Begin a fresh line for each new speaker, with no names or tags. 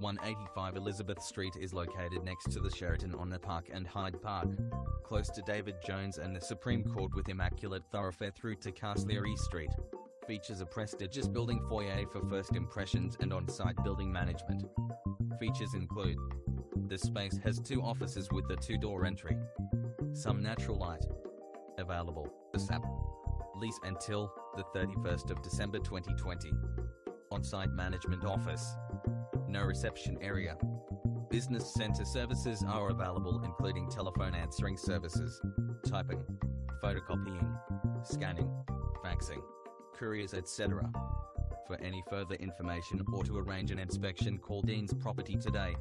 185 Elizabeth Street is located next to the Sheraton on the Park and Hyde Park, close to David Jones and the Supreme Court with immaculate thoroughfare through to Castlereagh Street. Features a prestigious building foyer for first impressions and on-site building management. Features include the space has two offices with a two-door entry. Some natural light. Available. ASAP. Lease until the 31st of December 2020. On-site management office. No reception area. Business center services are available including telephone answering services, typing, photocopying, scanning, faxing, couriers etc. For any further information or to arrange an inspection call Dean's Property today.